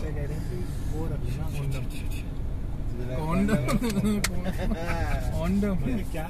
क्या कह रहे हैं? कि वो रख कॉन्डम कौन कॉन्डम कॉन्डम क्या?